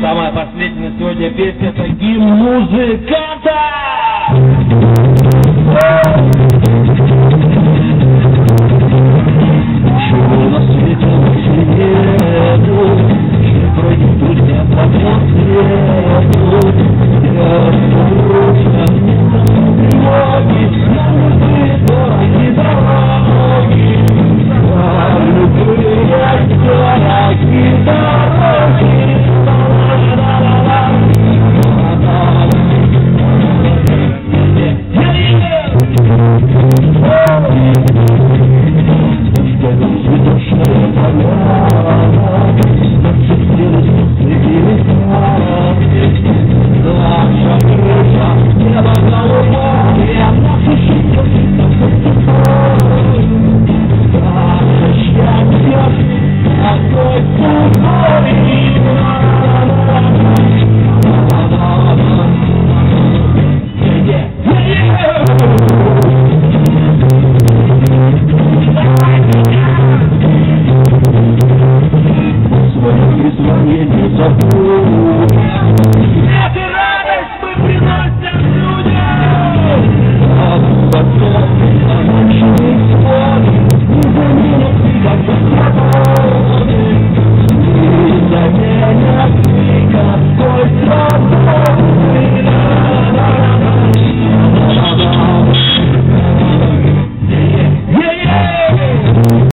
Самая последняя сегодня песня это гимн музыканта! Thank you. Thank you.